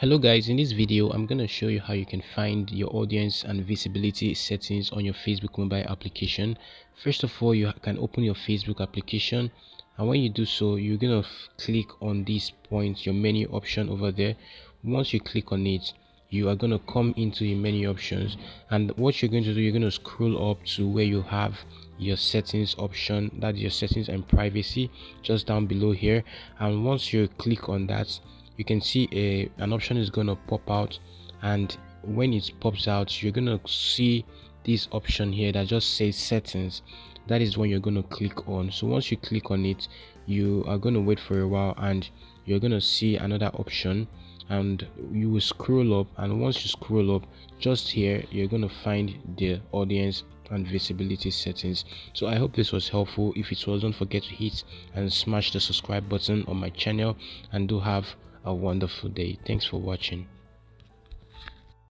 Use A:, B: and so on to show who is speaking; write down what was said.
A: hello guys. In this video i'm going to show you how you can find your audience and visibility settings on your facebook mobile application. First of all you can open your facebook application and when you do so you're going to click on this point your menu option over there. Once you click on it you are going to come into your menu options and what you're going to do you're going to scroll up to where you have your settings option that's your settings and privacy just down below here. And once you click on that you can see a an option is going to pop out. And when it pops out you're going to see this option here that just says settings. That is when you're going to click on. So once you click on it you are going to wait for a while and you're going to see another option. And you will scroll up. And once you scroll up just here you're going to find the audience and visibility settings. So i hope this was helpful. If it was don't forget to hit and smash the subscribe button on my channel and do have a wonderful day. Thanks for watching